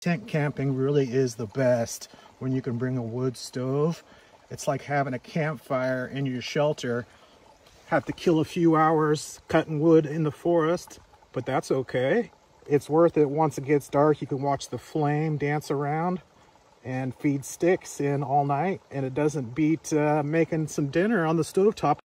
Tent camping really is the best when you can bring a wood stove. It's like having a campfire in your shelter. Have to kill a few hours cutting wood in the forest, but that's okay. It's worth it once it gets dark. You can watch the flame dance around and feed sticks in all night. And it doesn't beat uh, making some dinner on the stove top.